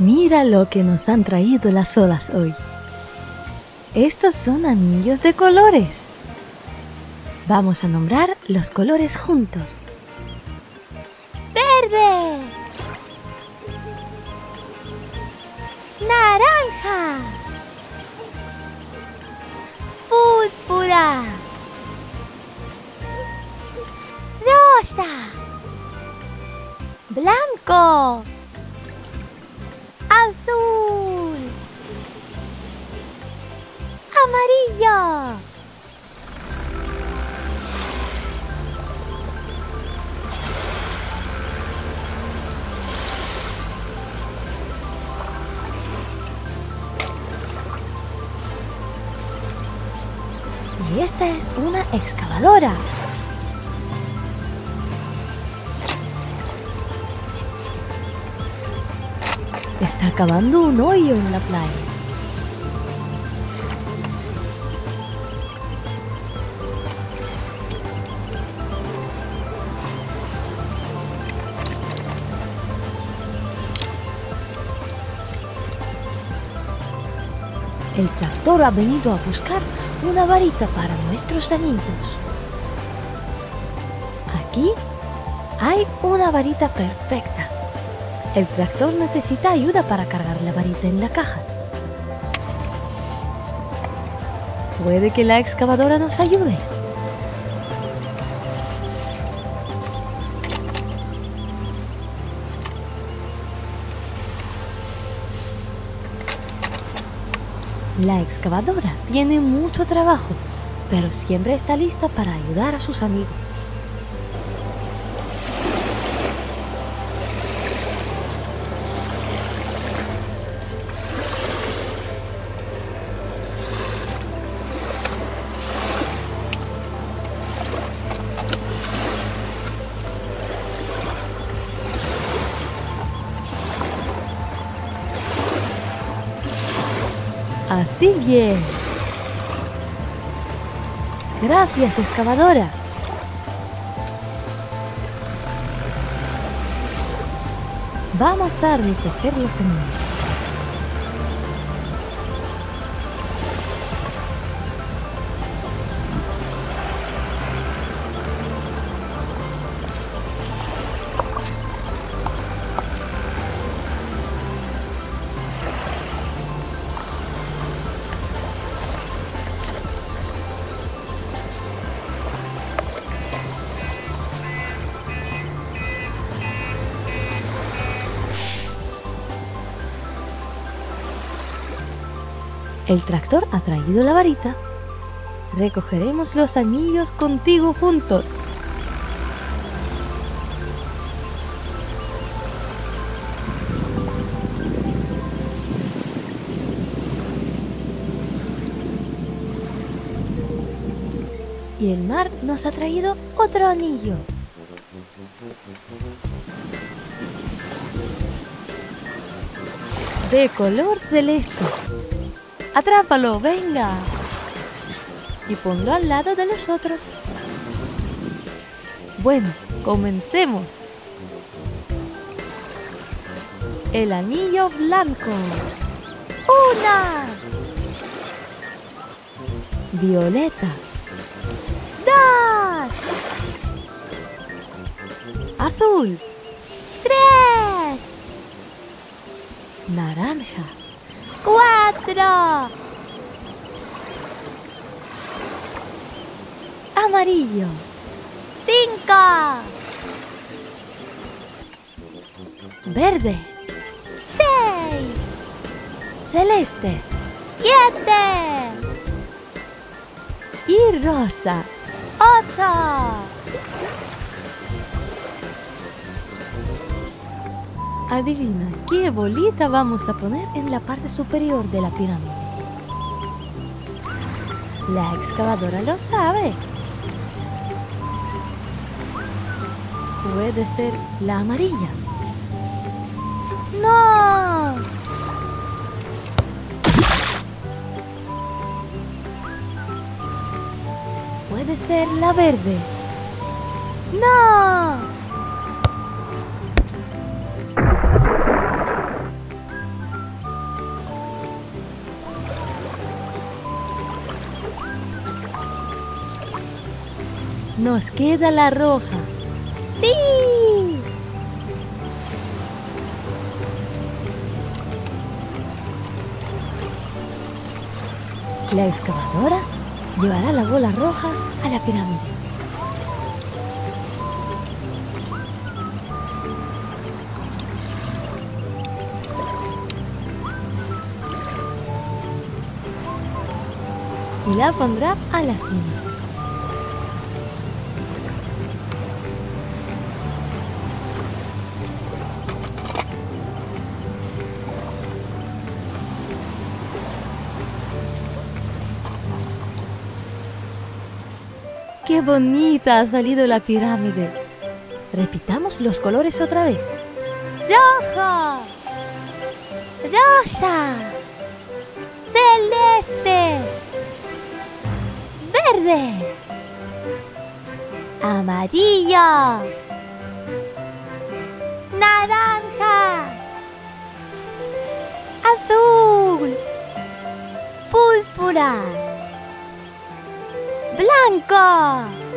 Mira lo que nos han traído las olas hoy. Estos son anillos de colores. Vamos a nombrar los colores juntos. Verde. Naranja. Púrpura. Rosa. Blanco. Y esta es una excavadora. Está cavando un hoyo en la playa. El tractor ha venido a buscar una varita para nuestros anillos. Aquí hay una varita perfecta. El tractor necesita ayuda para cargar la varita en la caja. Puede que la excavadora nos ayude. La excavadora tiene mucho trabajo, pero siempre está lista para ayudar a sus amigos. Así bien. Gracias, excavadora. Vamos a recoger los anillos. El tractor ha traído la varita. Recogeremos los anillos contigo juntos. Y el mar nos ha traído otro anillo. De color celeste. Atrápalo, venga. Y ponlo al lado de los otros. Bueno, comencemos. El anillo blanco. Una. Violeta. Dos. Azul. Tres. Naranja. Cuatro. Amarillo. Cinco. Verde. Seis. Celeste. Siete. Y rosa. Ocho. Adivina qué bolita vamos a poner en la parte superior de la pirámide. La excavadora lo sabe. Puede ser la amarilla. No. Puede ser la verde. No. Nos queda la roja. ¡Sí! La excavadora llevará la bola roja a la pirámide. Y la pondrá a la cima. ¡Qué bonita ha salido la pirámide! Repitamos los colores otra vez. Rojo. Rosa. Celeste. Verde. Amarillo. Naranja. Azul. Púrpura. Blanco. Rosa.